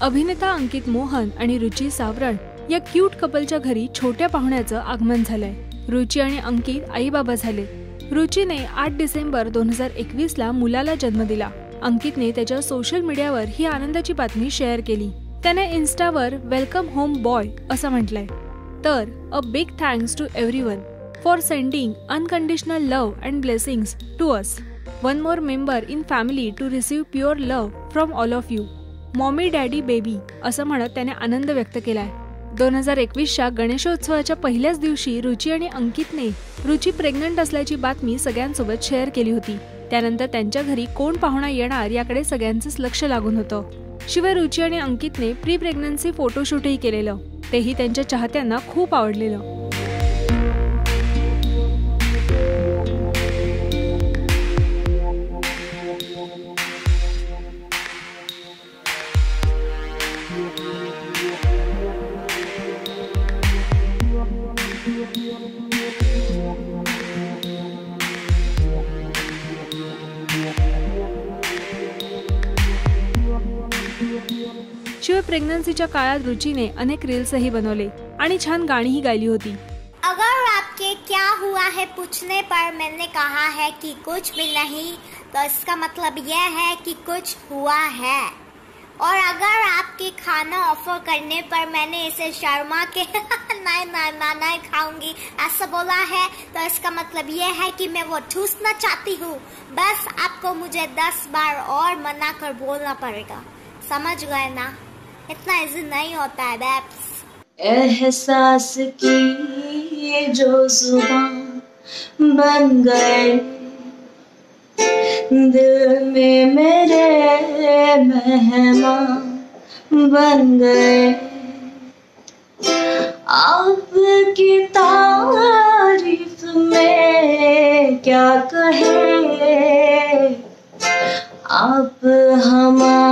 अभिनेता अंकित मोहन आणि रुची सावरण या क्यूट कपलच्या घरी छोट्या पाहुण्याचं आगमन झालंय. रुची आणि अंकित आई बाबा झाले. रुचीने आठ डिसेंबर दोन हजार एकवीस ला मुलाला जन्म दिला. अंकितने त्याच्या सोशल मीडियावर ही आनंदाची बातमी शेअर केली. त्याने इन्स्टावर वेलकम होम बॉय असं म्हटलंय. तर a big thanks to everyone for sending unconditional love and blessings to us. One more member in family to receive pure love from all of you. Mommy daddy baby असं म्हणत त्याने आनंद व्यक्त केलाय. दोन हजार एकवीसच्या गणेशोत्सवाच्या पहिल्याच दिवशी रुची आणि अंकितने रुची प्रेग्नंट असल्याची बातमी सगळ्यांसोबत शेअर केली होती. त्यानंतर त्यांच्या घरी कोण पाहुणा येणार याकडे सगळ्यांचंच लक्ष लागून होतं. शिवाय रुची आणि अंकितने प्री प्रेग्नन्सी फोटोशूटही केलेलं. तेही त्यांच्या चाहत्यांना खूप आवडलेलं. शिवाय प्रेग्नन्सीच्या काळात रुचीने अनेक रील्सही बनवले आणि छान गाणीही गायली होती. अगर आपके क्या हुआ है पूछने पर मैंने कहा है कि कुछ भी नहीं तो इसका मतलब यह है कि कुछ हुआ है। और अगर आपके खाना ऑफ़र करने पर मैंने इसे शर्मा के नहीं नहीं मैं नहीं खाऊँगी, ऐसा बोला है तो इसका मतलब यह है कि मैं वो ठूसना चाहती हूँ। बस आपको मुझे दस बार और मना कर बोलना पड़ेगा। समझ गए ना? इतना इजी नहीं होता है बैप्स एहसास की ये जो ज़ुबान बन गए। दिल में मेरे मेहमान बन गए। आपकी तारीफ़ में क्या कहे? आप हमारी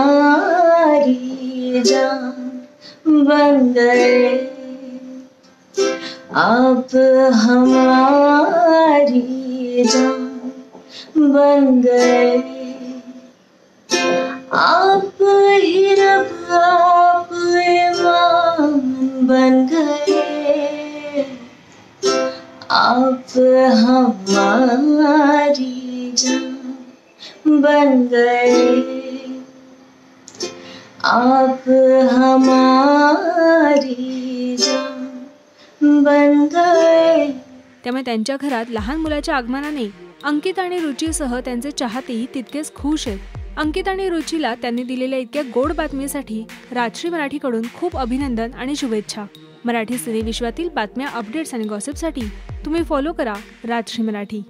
जान बन गए। आप हमारी जान बन गए। आप ही रब आप ईमान बन गए। आप हमारी जान बन गए। आप हमारी बन गए त्यामुळे त्यांच्या घरात लहान मुलाच्या आगमनाने अंकित आणि रुचीसह त्यांचे चाहतेही तितकेच खुश आहेत. अंकित आणि रुचीला त्यांनी दिलेल्या इतक्या गोड बातमीसाठी राजश्री मराठीकडून खूप अभिनंदन आणि शुभेच्छा. मराठी सिनेविश्वातील बातम्या अपडेट्स आणि गॉसिपसाठी तुम्ही फॉलो करा राजश्री मराठी.